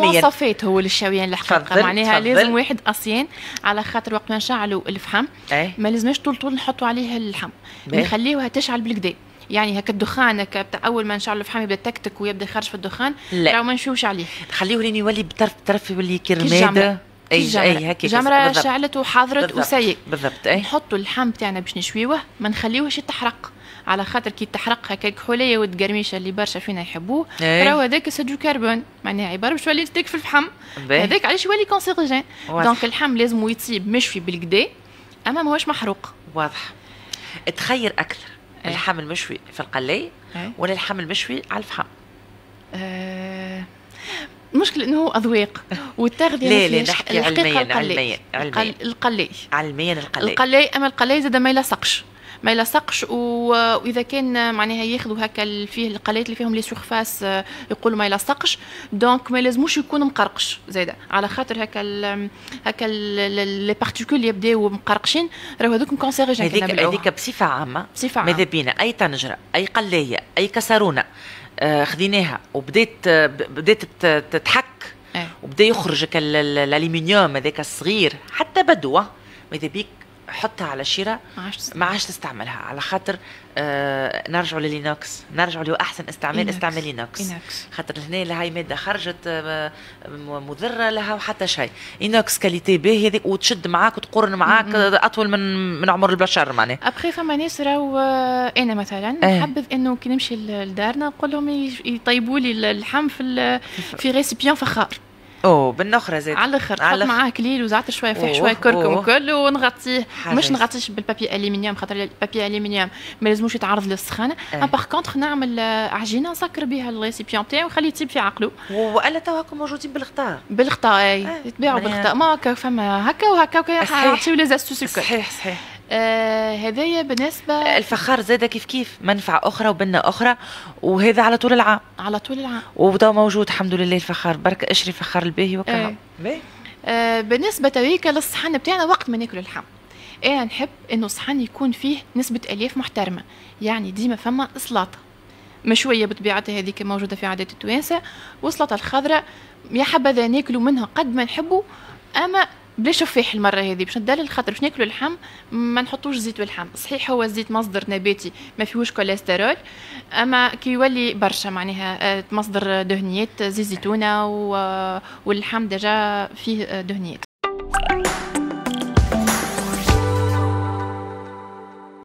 مواصفات هو للشويان الحقيقة. معناها لازم واحد أصيان على خاطر وقت ما نشعلوا الفحم. أي. ما لازمش طول طول نحطوا عليه اللحم نخليوها تشعل بالكدا. يعني هكا الدخان هكا أول ما نشعل الفحم يبدأ تكتك ويبدأ يخرج في الدخان. لا. ما نشوفش عليه. خليه لين يولي بطرف بطرف يولي كرمادة. إي إي هكا جمرة شعلت وحاضرت وسيء بالضبط إي. نحطوا اللحم تاعنا باش نشويوه. ما نخليوهش يتحرق على خاطر كي تحرق هكا الكحوليه والقرميشه اللي برشا فينا يحبوه. راهو هذاك c'est du carbone. معناها عبارة باش تولي تاكل في الفحم هذاك علاش يولي cancérigène donc اللحم لازم يطيب مشوي بالكدا أما ماهوش محروق. واضح. تخير أكثر اللحم المشوي في القلاي ولا اللحم المشوي على الفحم. أه المشكل إنه هو أذواق. والتغذية لا لا نحكي علميا علميا علميا. القلاي علميا القلاي القلاي أما القلاي زاد ما يلصقش. ما يلصقش وإذا كان معناها ياخذوا هكا فيه القلايات اللي فيهم les surfaces يقولوا ما يلصقش. donc ما لازموش يكون مقرقش زاده على خاطر هكا ال هكا les particules يبداو مقرقشين راهو هذوك cancérigènes هذيك هذيك بصفة عامة. بصفة عامة. ماذا بينا؟ أي طنجرة أي قلاية أي كسرونة آه خذيناها وبدات بدات تتحك أيه. وبدأ يخرج الالومنيوم هذاك الصغير حتى بدوة. ماذا بيك؟ حطها على شيرة. ما عادش تستعملها. على خاطر آه نرجعوا ل l'inox. نرجعوا له احسن استعمال inox. استعمال l'inox خاطر هنا لها مادة خرجت آه مضرة لها وحتى شيء. inox qualité باهي هذيك وتشد معاك وتقرن معاك -م. أطول من من عمر البشر معناها. ابخي فما ناس راهو آه، أنا مثلا. نحبذ إنه كي نمشي لدارنا نقول لهم يطيبوا لي اللحم في في récipient فخار. أوه بنة أخرى زاد على الأخر نحط معاه كليل وزعتر شوية فيه شوية كركم وكل ونغطيه. مش نغطيش بال papier aluminium خاطر ال papier aluminium ما لازموش يتعرض للسخانه آه. par contre نعمل عجينة نسكر بها ال récipient تاعي ونخليه يطيب في عقله. وألا تو هاكم موجودين بالغطاء بالغطاء إي يتباعوا بالغطاء ما هكا فما هكا وهكا وهكا يعطيو les astuces صحيح صحيح. آه هذايا بالنسبة الفخار زاد كيف كيف؟ منفعة أخرى وبنه أخرى وهذا على طول العام. على طول العام. وبدا موجود الحمد لله الفخار. برك اشري فخار الباهي وكذا آه. آه بالنسبة تويكا للصحن بتاعنا وقت ما ناكل اللحم أنا نحب إنه الصحن يكون فيه نسبة الياف محترمة. يعني ديما فما سلطة. مشوية بطبيعتها هذيك موجودة في عادات التوانسة والسلطه الخضراء. يا حبذا ناكلوا منها قد ما نحبوا أما بلا شفاح المره هذه باش ندلل خاطر باش ناكلوا اللحم ما نحطوش زيت واللحم. صحيح هو الزيت مصدر نباتي ما فيهوش كوليسترول أما كي يولي برشا معناها آه، مصدر دهنيات زيت زيتونة واللحم ديجا فيه دهنيات.